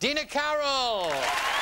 Dina Carroll.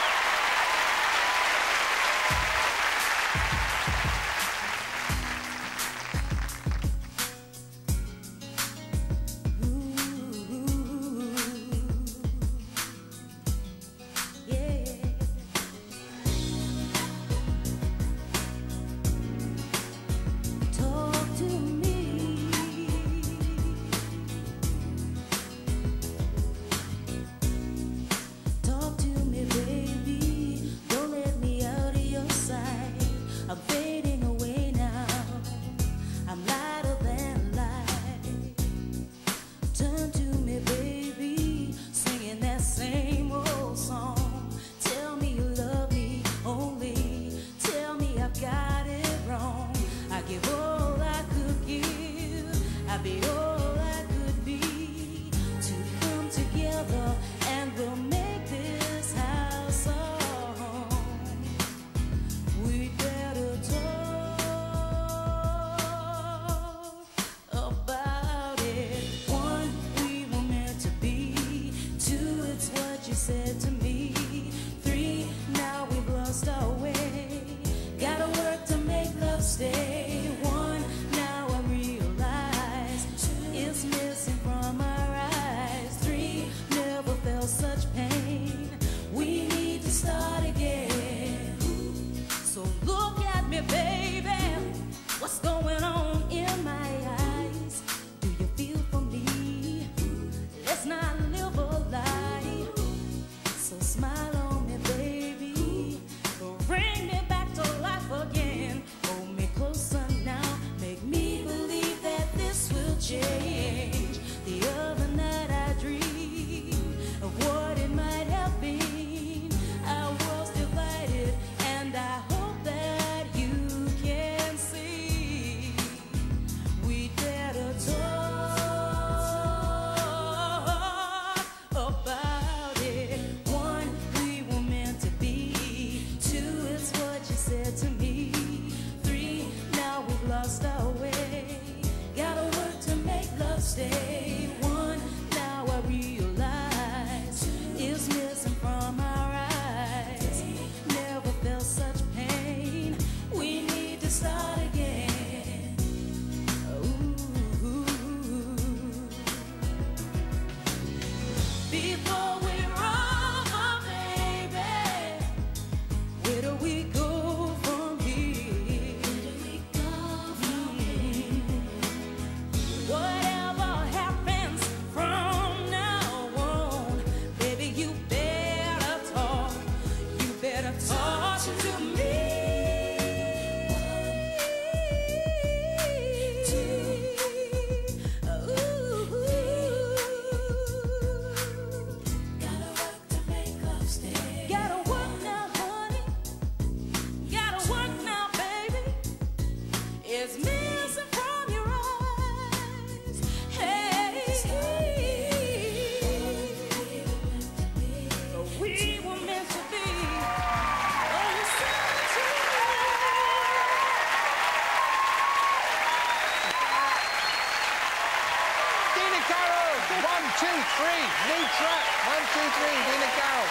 One, two, three. New track. One, two, three. Dina Carroll.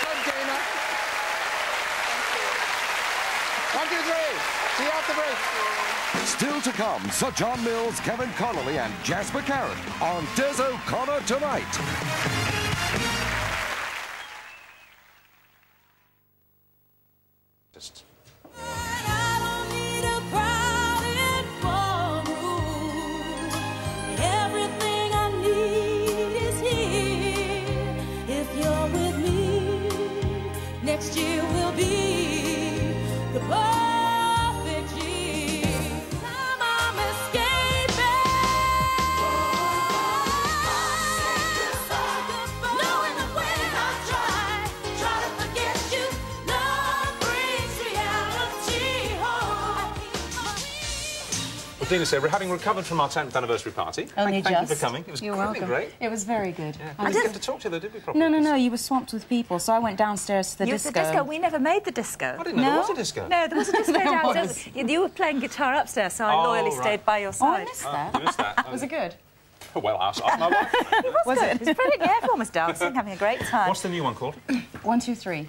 Come, Dina. One, two, three. See you after break. Still to come, Sir John Mills, Kevin Connolly, and Jasper Carrott on Des O'Connor tonight. Well, Dina said we're having recovered from our 10th anniversary party. Only thank, thank you for coming. It was You're really welcome. great. It was very good. Yeah. I We didn't get to talk to you, though, did we? Properly? No, no, no. You were swamped with people, so I went downstairs to the You disco. the disco. We never made the disco. I didn't know there No? was a disco. No, there was a disco There downstairs. was. You, you were playing guitar upstairs, so I Oh, loyally right. stayed by your Oh, I side. missed Oh, that. you missed that. Was it good? Oh, well, ask, ask my wife. Was It was brilliant. Yeah, everyone was dancing, having a great time. What's the new one called? One, two, three.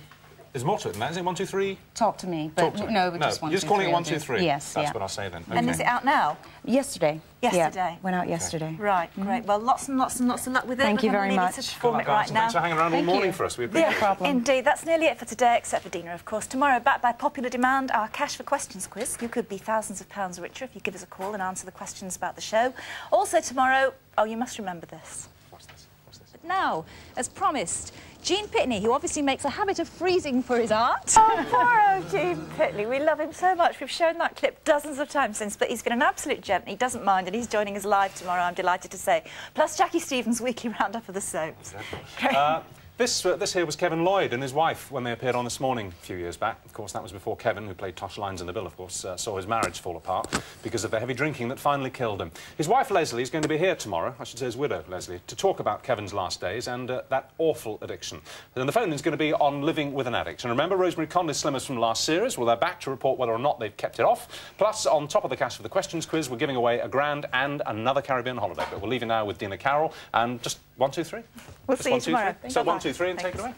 There's more to it than that, is it? One, two, three. Talk to me. But Talk to me. no, but just one, You're just calling three, it one, I'll two, do. three. Yes, That's yeah. what I'll say then. And is it out now? Yesterday. Yeah, Yesterday. went out yesterday. Right, mm-hmm. great. Well, lots and lots and lots of luck with it. Thank We're you very much. to Good perform Good it right now. Thanks for hanging around Thank all morning you. for us. We appreciate Yeah, it. problem. indeed. That's nearly it for today, except for Dina, of course. Tomorrow, back by popular demand, our Cash for Questions quiz. You could be thousands of pounds richer if you give us a call and answer the questions about the show. Also tomorrow, oh, you must remember this. What's this? What's this? Now, as promised, Gene Pitney, who obviously makes a habit of freezing for his art. Oh, poor old Gene Pitney. We love him so much. We've shown that clip dozens of times since, but he's been an absolute gent. He doesn't mind, and he's joining us live tomorrow, I'm delighted to say. Plus Jackie Stevens' weekly roundup of the soaps. Uh, this, uh, this here was Kevin Lloyd and his wife when they appeared on This Morning a few years back. Of course, that was before Kevin, who played Tosh Lines in the bill, of course, uh, saw his marriage fall apart because of the heavy drinking that finally killed him. His wife, Leslie, is going to be here tomorrow, I should say his widow, Leslie, to talk about Kevin's last days and uh, that awful addiction. And the phone is going to be on living with an addict. And remember, Rosemary Conley's Slimmers from last series? Well, they're back to report whether or not they've kept it off. Plus, on top of the cash for the questions quiz, we're giving away a grand and another Caribbean holiday. But we'll leave you now with Dina Carroll and just one, two, three. We'll Just see you one, two, tomorrow. three. So one, two, three, and take it away.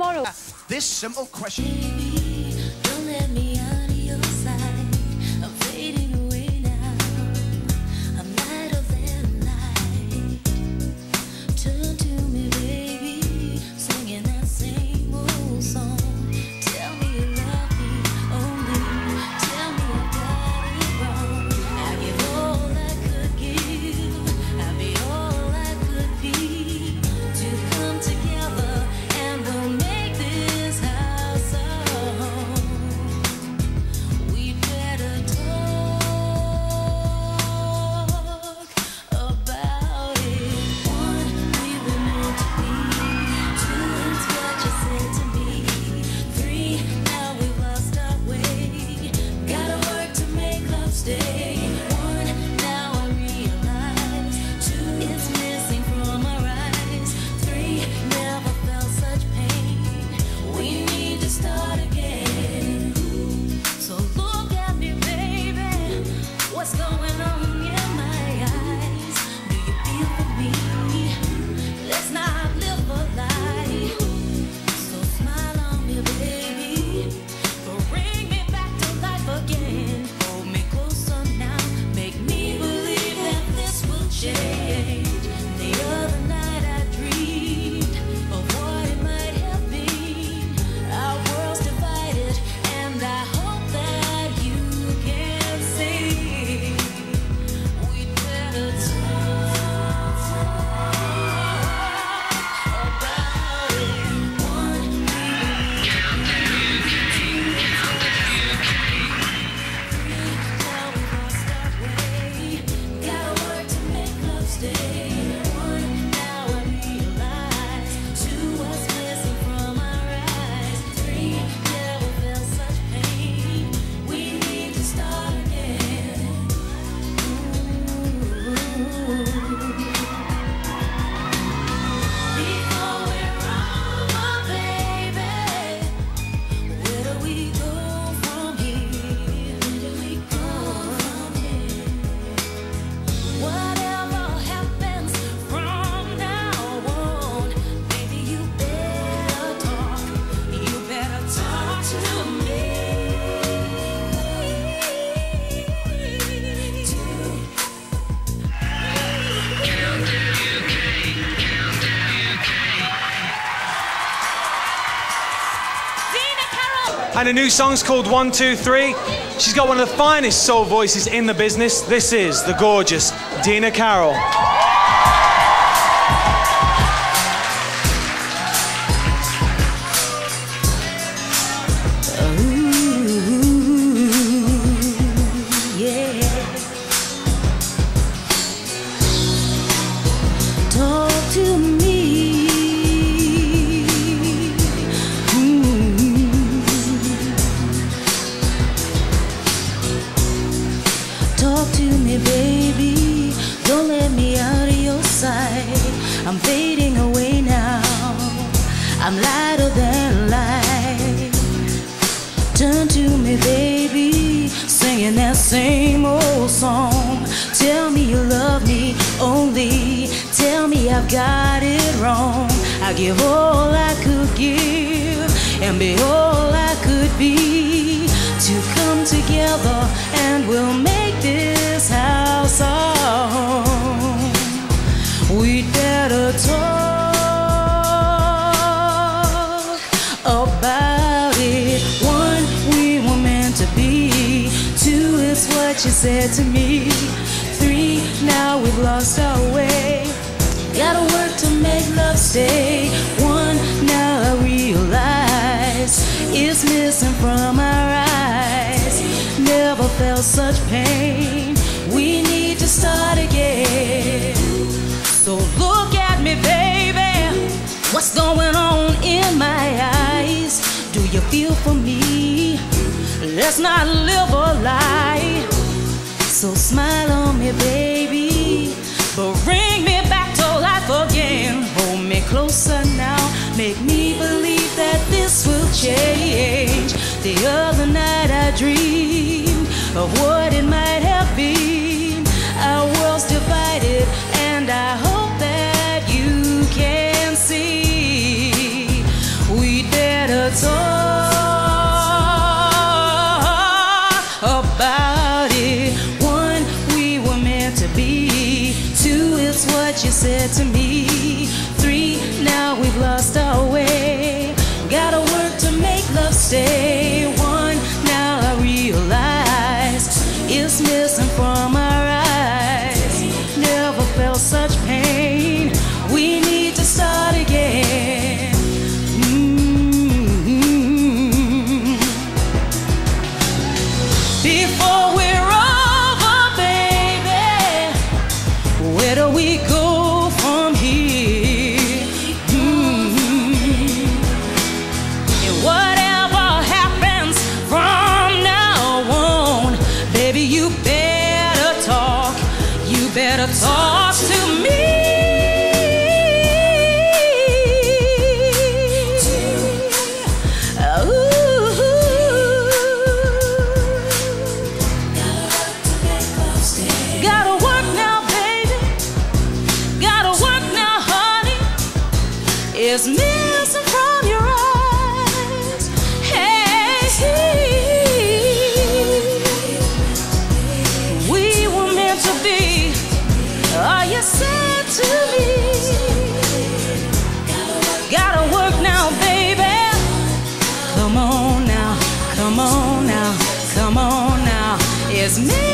Tomorrow. This simple question. And a new song's called One, Two, Three. She's got one of the finest soul voices in the business. This is the gorgeous Dina Carroll. Talk to me, baby. Don't let me out of your sight. I'm fading away now. I'm lighter than light. Turn to me, baby, singing that same old song. Tell me you love me only. Tell me I've got it wrong. I give all I could give and be all I could be to come together and we'll make you said to me. Three, now we've lost our way. Gotta work to make love stay. One, now I realize it's missing from our eyes. Never felt such pain. We need to start again. So look at me, baby. What's going on in my eyes? Do you feel for me? Let's not live a lie. So smile on me, baby. But bring me back to life again. Hold me closer now. Make me believe that this will change. The other night I dreamed of what it might have been. Come on now, come on now, come on now. It's missing